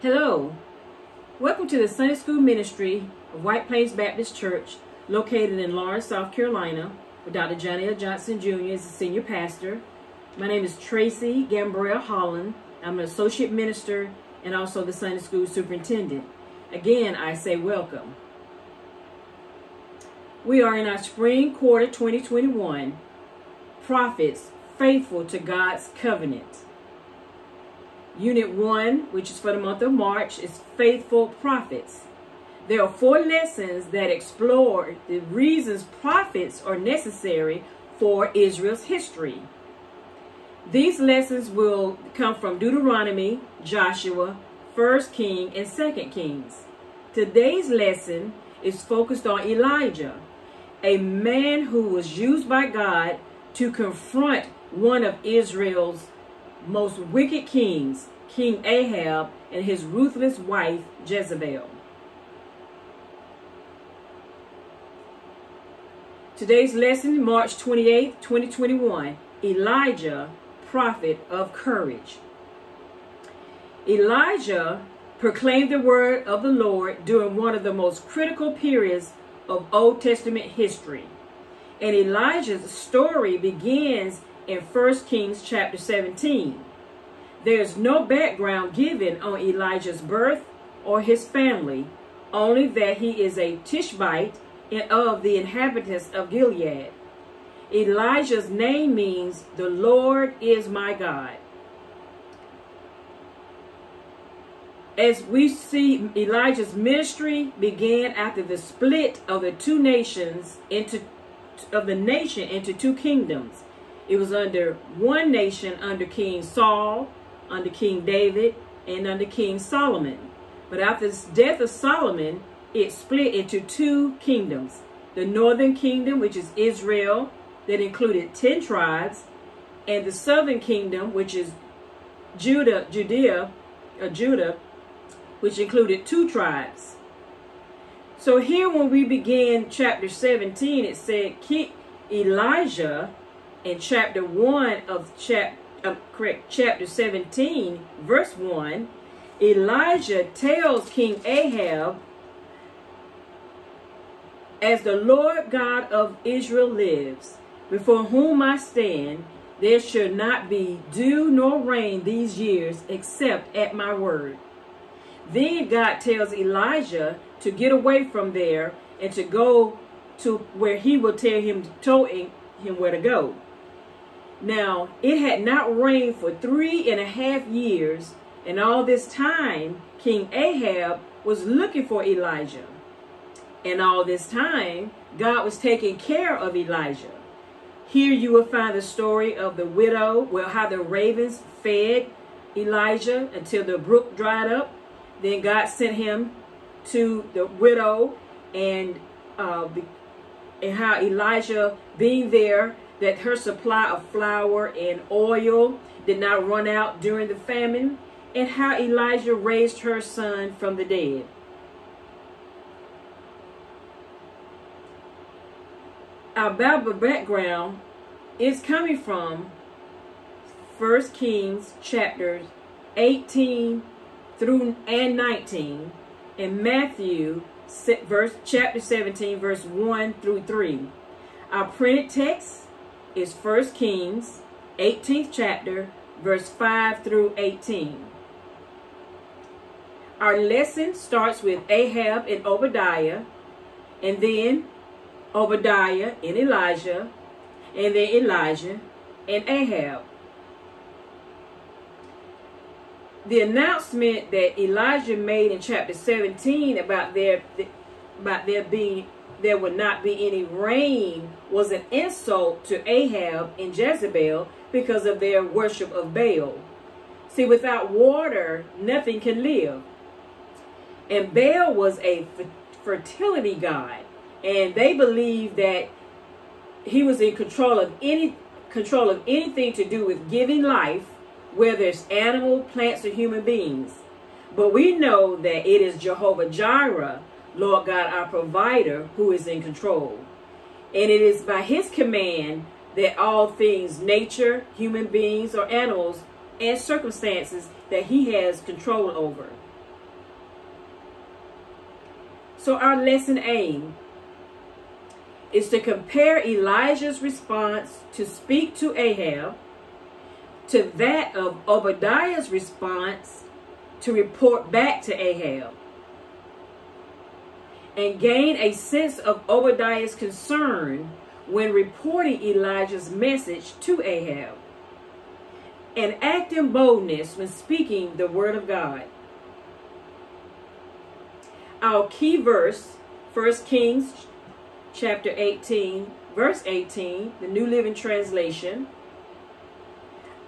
Hello. Welcome to the Sunday School Ministry of White Plains Baptist Church, located in Laurens, South Carolina, with Dr. Johnny L. Johnson Jr. as the senior pastor. My name is Tracy Gambrell Holland. I'm an associate minister and also the Sunday School superintendent. Again, I say welcome. We are in our spring quarter 2021. Prophets faithful to God's covenant. Unit 1, which is for the month of March, is Faithful Prophets. There are four lessons that explore the reasons prophets are necessary for Israel's history. These lessons will come from Deuteronomy, Joshua, 1st King, and 2nd Kings. Today's lesson is focused on Elijah, a man who was used by God to confront one of Israel's most wicked kings, King Ahab, and his ruthless wife, Jezebel. Today's lesson, March 28, 2021, Elijah, prophet of courage. Elijah proclaimed the word of the Lord during one of the most critical periods of Old Testament history. And Elijah's story begins in 1 Kings chapter 17. There's no background given on Elijah's birth or his family, only that he is a Tishbite and of the inhabitants of Gilead. Elijah's name means the Lord is my God. As we see Elijah's ministry began after the split of the two nations into of the nation into two kingdoms. It was under one nation under King Saul, under King David, and under King Solomon. But after the death of Solomon, it split into two kingdoms. The northern kingdom, which is Israel, that included 10 tribes, and the southern kingdom, which is Judah, Judea, uh, Judah, which included two tribes. So here when we begin chapter 17, it said, keep Elijah in chapter 1 of chap, uh, correct, chapter 17, verse 1, Elijah tells King Ahab, As the Lord God of Israel lives, before whom I stand, there shall not be dew nor rain these years except at my word. Then God tells Elijah to get away from there and to go to where he will tell him, tell him where to go. Now, it had not rained for three and a half years, and all this time, King Ahab was looking for Elijah. And all this time, God was taking care of Elijah. Here you will find the story of the widow, well, how the ravens fed Elijah until the brook dried up. Then God sent him to the widow and uh, and how Elijah being there that her supply of flour and oil did not run out during the famine, and how Elijah raised her son from the dead. Our Bible background is coming from 1 Kings chapters 18 through and 19 and Matthew verse chapter 17 verse 1 through 3. Our printed text is 1 Kings 18th chapter verse 5 through 18. Our lesson starts with Ahab and Obadiah and then Obadiah and Elijah and then Elijah and Ahab. The announcement that Elijah made in chapter 17 about there about there being there would not be any rain was an insult to Ahab and Jezebel because of their worship of Baal. See, without water, nothing can live. And Baal was a fertility god, and they believed that he was in control of any control of anything to do with giving life, whether it's animal, plants, or human beings. But we know that it is Jehovah Jireh Lord God, our provider, who is in control. And it is by his command that all things, nature, human beings, or animals, and circumstances that he has control over. So our lesson aim is to compare Elijah's response to speak to Ahab to that of Obadiah's response to report back to Ahab and gain a sense of Obadiah's concern when reporting Elijah's message to Ahab and act in boldness when speaking the word of God. Our key verse, 1 Kings chapter 18, verse 18, the New Living Translation.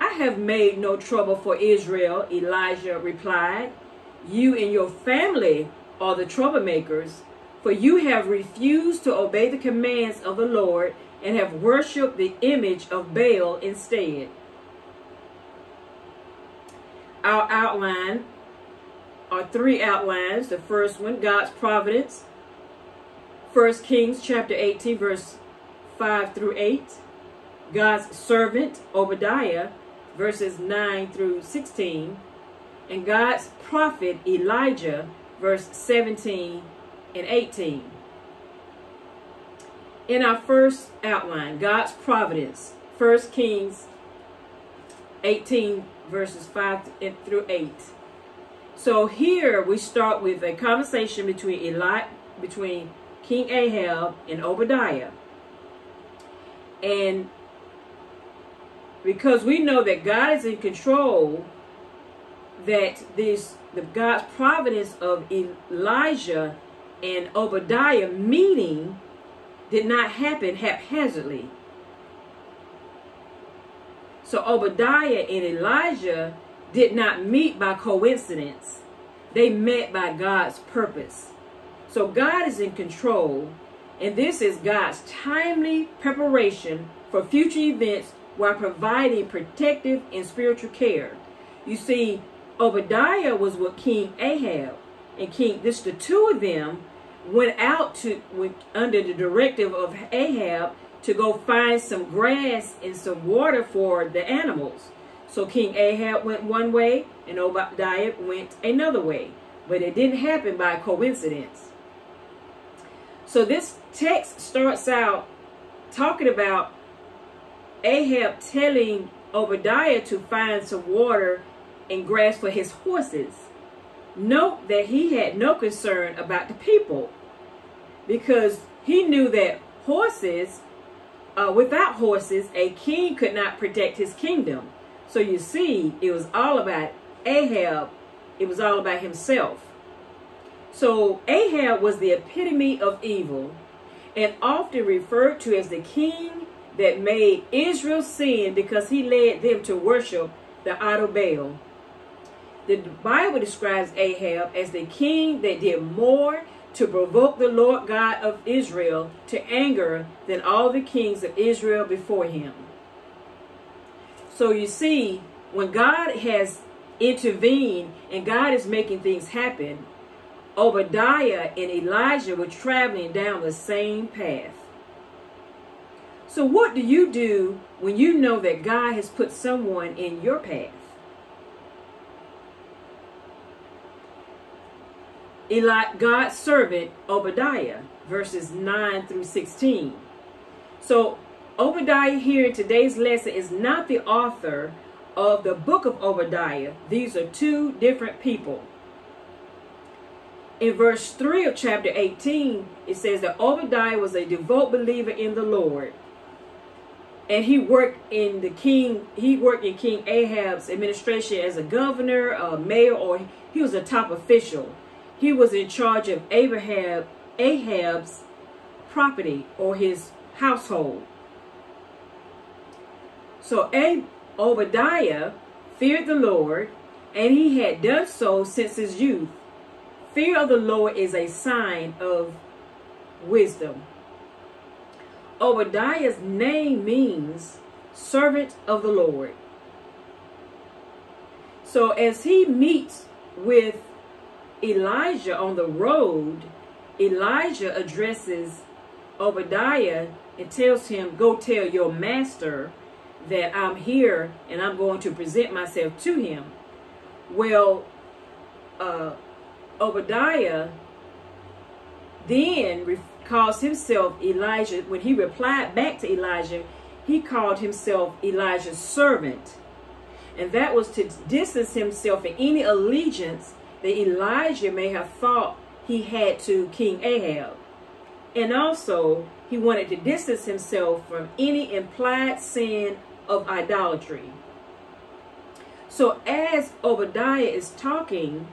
I have made no trouble for Israel, Elijah replied. You and your family are the troublemakers, for you have refused to obey the commands of the Lord and have worshipped the image of Baal instead our outline are three outlines. The first one, God's providence. First Kings chapter 18, verse 5 through 8. God's servant, Obadiah, verses 9 through 16. And God's prophet, Elijah, verse 17 and 18. In our first outline, God's providence, First Kings 18 verses 5 through 8. So here we start with a conversation between Eli, between King Ahab and Obadiah. And because we know that God is in control, that this the God's providence of Elijah and Obadiah meeting did not happen haphazardly. So Obadiah and Elijah did not meet by coincidence. They met by God's purpose. So God is in control, and this is God's timely preparation for future events while providing protective and spiritual care. You see, Obadiah was with King Ahab, and King, this the two of them went out to under the directive of Ahab to go find some grass and some water for the animals. So King Ahab went one way and Obadiah went another way. But it didn't happen by coincidence. So this text starts out talking about Ahab telling Obadiah to find some water and grass for his horses. Note that he had no concern about the people because he knew that horses uh, without horses, a king could not protect his kingdom. So you see, it was all about Ahab. It was all about himself. So Ahab was the epitome of evil and often referred to as the king that made Israel sin because he led them to worship the idol Baal. The Bible describes Ahab as the king that did more to provoke the Lord God of Israel to anger than all the kings of Israel before him. So you see, when God has intervened and God is making things happen, Obadiah and Elijah were traveling down the same path. So what do you do when you know that God has put someone in your path? Eli, God's servant Obadiah, verses 9 through 16. So Obadiah here in today's lesson is not the author of the book of Obadiah. These are two different people. In verse 3 of chapter 18, it says that Obadiah was a devout believer in the Lord. And he worked in the king, he worked in King Ahab's administration as a governor, a mayor, or he was a top official he was in charge of Abraham, Ahab's property or his household. So Ab- Obadiah feared the Lord, and he had done so since his youth. Fear of the Lord is a sign of wisdom. Obadiah's name means servant of the Lord. So as he meets with Elijah on the road, Elijah addresses Obadiah and tells him, Go tell your master that I'm here and I'm going to present myself to him. Well, uh, Obadiah then calls himself Elijah. When he replied back to Elijah, he called himself Elijah's servant. And that was to distance himself from any allegiance that Elijah may have thought he had to King Ahab. And also, he wanted to distance himself from any implied sin of idolatry. So as Obadiah is talking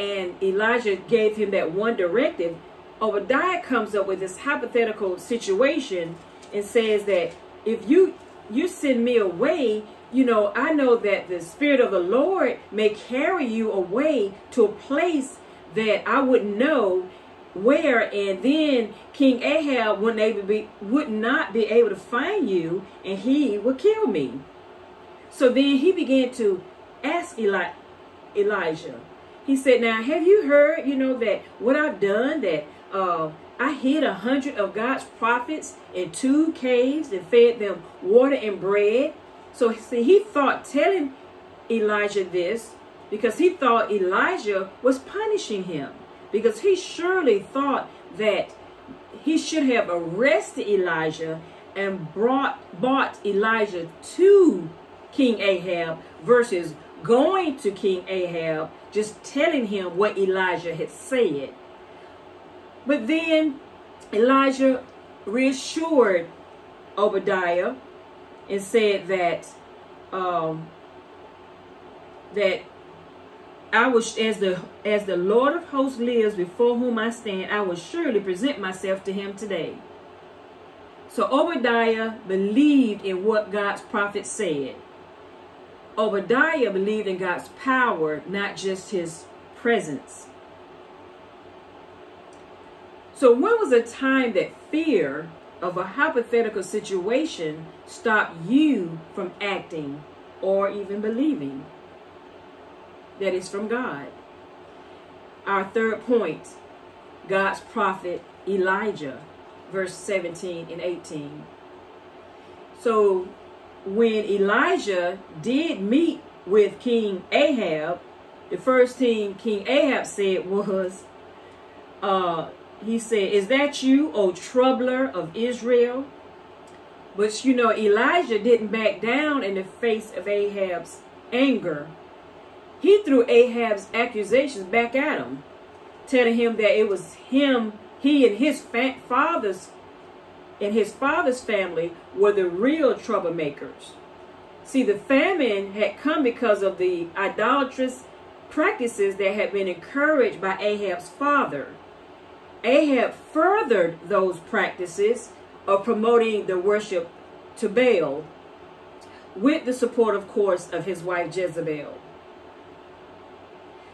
and Elijah gave him that one directive, Obadiah comes up with this hypothetical situation and says that if you you send me away, you know, I know that the Spirit of the Lord may carry you away to a place that I wouldn't know where, and then King Ahab wouldn't able be would not be able to find you, and he would kill me. So then he began to ask Eli, Elijah. He said, "Now, have you heard, you know, that what I've done that uh, I hid a hundred of God's prophets in two caves and fed them water and bread. So see, he thought telling Elijah this because he thought Elijah was punishing him because he surely thought that he should have arrested Elijah and brought brought Elijah to King Ahab versus going to King Ahab just telling him what Elijah had said. But then Elijah reassured Obadiah and said that um, that I was as the as the Lord of hosts lives before whom I stand, I will surely present myself to him today. So Obadiah believed in what God's prophet said. Obadiah believed in God's power, not just his presence. So when was a time that fear of a hypothetical situation stop you from acting or even believing that it's from God? Our third point, God's prophet Elijah, verse 17 and 18. So when Elijah did meet with King Ahab, the first thing King Ahab said was, uh, he said, Is that you, O troubler of Israel? But you know, Elijah didn't back down in the face of Ahab's anger. He threw Ahab's accusations back at him, telling him that it was him, he and his fathers and his father's family were the real troublemakers. See, the famine had come because of the idolatrous practices that had been encouraged by Ahab's father. Ahab furthered those practices of promoting the worship to Baal with the support, of course, of his wife Jezebel.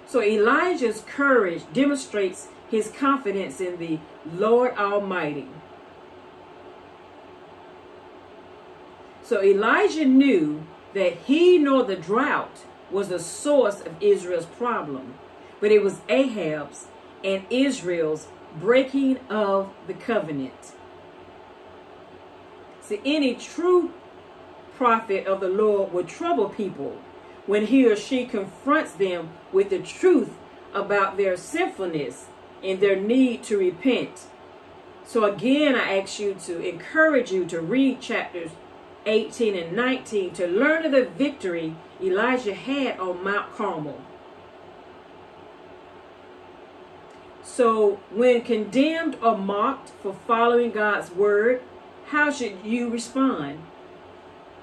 So Elijah's courage demonstrates his confidence in the Lord Almighty. So Elijah knew that he nor the drought was the source of Israel's problem, but it was Ahab's and Israel's breaking of the covenant. See, any true prophet of the Lord would trouble people when he or she confronts them with the truth about their sinfulness and their need to repent. So again, I ask you to encourage you to read chapters 18 and 19 to learn of the victory Elijah had on Mount Carmel. So, when condemned or mocked for following God's word, how should you respond?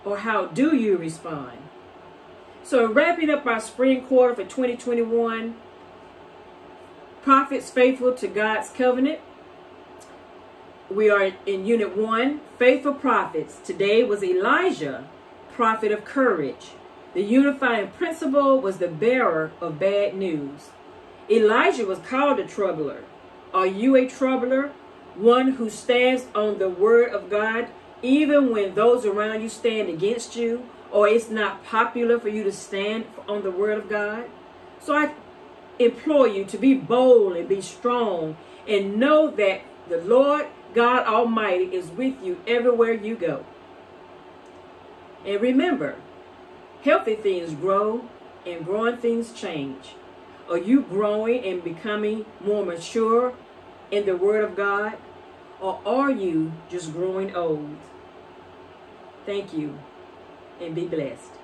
Or how do you respond? So, wrapping up our spring quarter for 2021, prophets faithful to God's covenant. We are in unit one, faithful prophets. Today was Elijah, prophet of courage. The unifying principle was the bearer of bad news. Elijah was called a troubler. Are you a troubler? One who stands on the word of God even when those around you stand against you or it's not popular for you to stand on the word of God? So I implore you to be bold and be strong and know that the Lord God Almighty is with you everywhere you go. And remember, healthy things grow and growing things change. Are you growing and becoming more mature in the Word of God? Or are you just growing old? Thank you and be blessed.